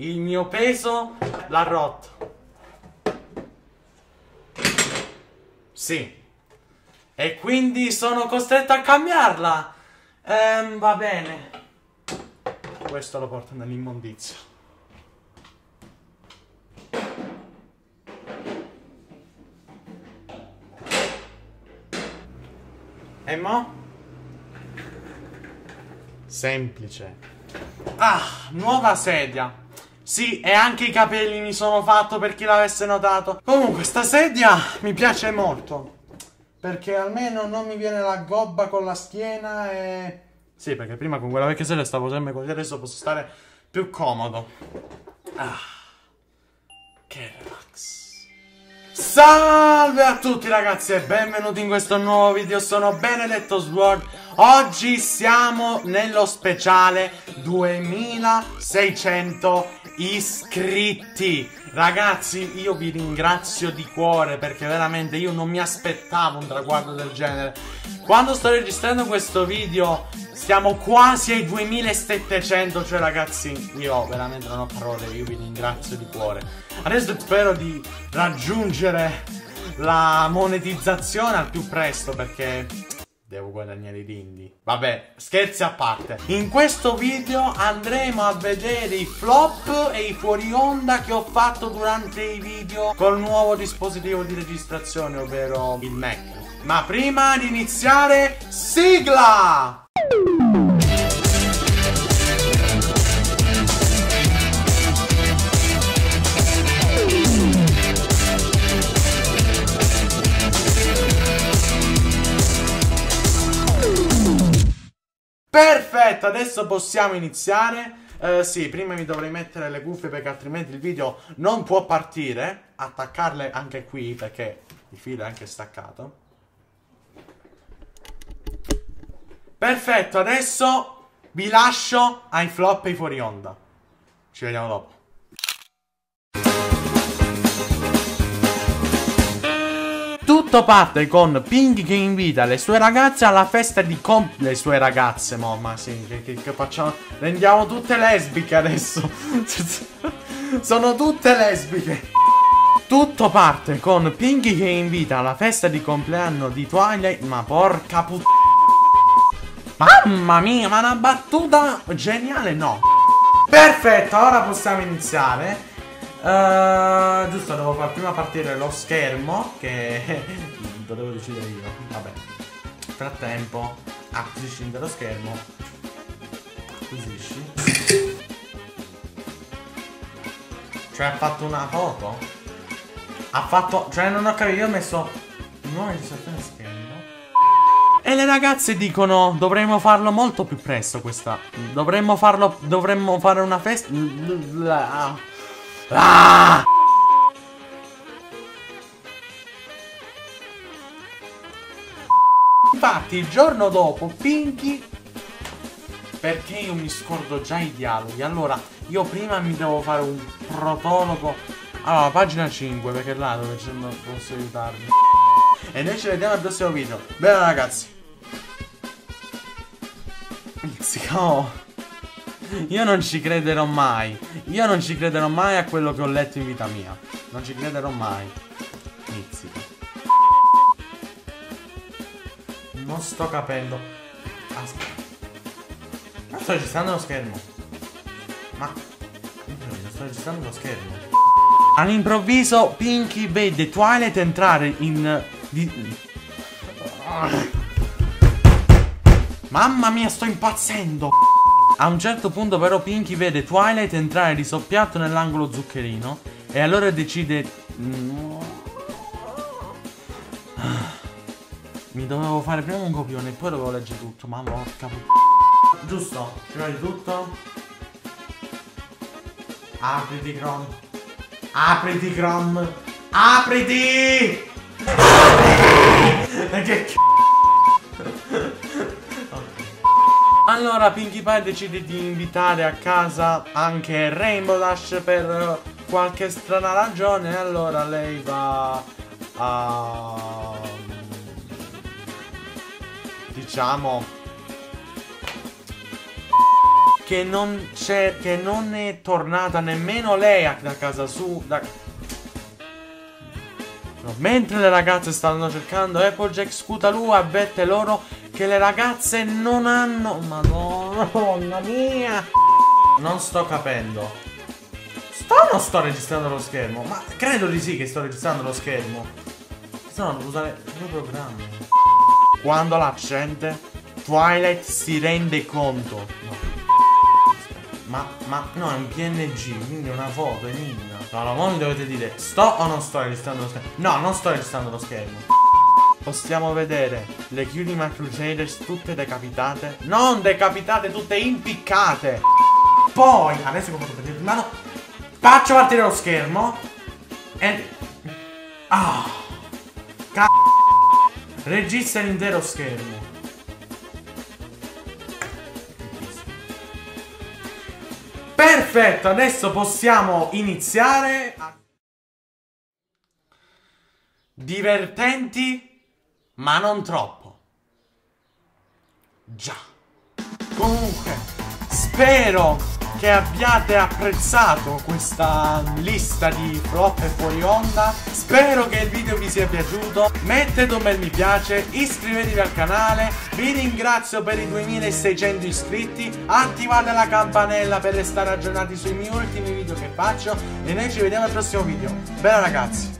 Il mio peso l'ha rotto. Sì. E quindi sono costretto a cambiarla. Ehm, va bene. Questo lo porto nell'immondizia. E mo? Semplice. Ah, nuova sedia. Sì, e anche i capelli mi sono fatto per chi l'avesse notato. Comunque, sta sedia mi piace molto. Perché almeno non mi viene la gobba con la schiena e... Sì, perché prima con quella vecchia sedia stavo sempre così, adesso posso stare più comodo. Ah, che relax. Salve a tutti ragazzi e benvenuti in questo nuovo video, sono Benedetto Sword. Oggi siamo nello speciale 2600 iscritti. Ragazzi io vi ringrazio di cuore perché veramente io non mi aspettavo un traguardo del genere. Quando sto registrando questo video siamo quasi ai 2700 Cioè ragazzi io veramente non ho parole, io vi ringrazio di cuore Adesso spero di raggiungere la monetizzazione al più presto perché devo guadagnare i dindi. Vabbè, scherzi a parte. In questo video andremo a vedere i flop e i fuori onda che ho fatto durante i video col nuovo dispositivo di registrazione, ovvero il Mac. Ma prima di iniziare, sigla! Perfetto, adesso possiamo iniziare. Uh, sì, prima mi dovrei mettere le cuffie perché altrimenti il video non può partire. Attaccarle anche qui perché il filo è anche staccato. Perfetto, adesso vi lascio ai flop e ai fuori onda. Ci vediamo dopo. Tutto parte con Pink che invita le sue ragazze alla festa di comp... Le sue ragazze, mamma, sì, che, che, che facciamo... Rendiamo tutte lesbiche adesso. Sono tutte lesbiche. Tutto parte con Pinky che invita alla festa di compleanno di Twilight, ma porca puttana. Mamma mia, ma una battuta geniale, no. Perfetto, ora possiamo iniziare. Uh, giusto, devo far prima partire lo schermo che lo devo decidere io. Vabbè. Frattempo, acquisisci dello schermo. Acquisisci. Cioè ha fatto una foto? Ha fatto... Cioè non ho capito, io ho messo... Nuova registrazione schermo. E le ragazze dicono dovremmo farlo molto più presto questa. Dovremmo farlo. Dovremmo fare una festa. Ah! Infatti il giorno dopo Pinky Perché io mi scordo già i dialoghi Allora io prima mi devo fare un protologo. Allora pagina 5 perché là dove non posso aiutarmi E noi ci vediamo al prossimo video. Bene ragazzi. Pizzico io non ci crederò mai. Io non ci crederò mai a quello che ho letto in vita mia. Non ci crederò mai. Inizi. Non sto capendo. Aspetta. Ma sto registrando lo schermo. Ma... Sto registrando lo schermo. All'improvviso Pinky vede Twilight entrare in... Di... Mamma mia, sto impazzendo! A un certo punto però Pinky vede Twilight entrare di soppiatto nell'angolo zuccherino e allora decide... Mi dovevo fare prima un copione e poi dovevo leggere tutto, ma porca puttana. Giusto? Prima di tutto... Apriti Chrome. Apriti Chrome. Apriti! Apriti! che c***o? Allora Pinkie Pie decide di invitare a casa anche Rainbow Dash per qualche strana ragione. Allora lei va a... Diciamo... che non c'è che non è tornata nemmeno lei da casa su da... mentre le ragazze stanno cercando Applejack Scootaloo avverte loro che le ragazze non hanno madonna mia. Non sto capendo. Sto o non sto registrando lo schermo? Ma credo di sì che sto registrando lo schermo. Se no devo usare due programmi quando l'accende Twilight si rende conto. No. Ma, ma, no, è un PNG, quindi una foto, è minima. No, no, ora mi dovete dire, sto o non sto registrando lo schermo? No, non sto registrando lo schermo. Possiamo vedere le Cutie Crusaders tutte decapitate. Non decapitate, tutte impiccate. Poi, adesso come potete vedere in mano, faccio partire lo schermo. E... Ah. C***o. Registra l'intero schermo. Perfetto, adesso possiamo iniziare. Divertenti, ma non troppo. Già. Comunque, spero che abbiate apprezzato questa lista di flop e fuori onda. Spero che il video vi sia piaciuto. Mettete un bel mi piace, iscrivetevi al canale. Vi ringrazio per i 2600 iscritti. Attivate la campanella per restare aggiornati sui miei ultimi video che faccio. E noi ci vediamo al prossimo video. Bella ragazzi!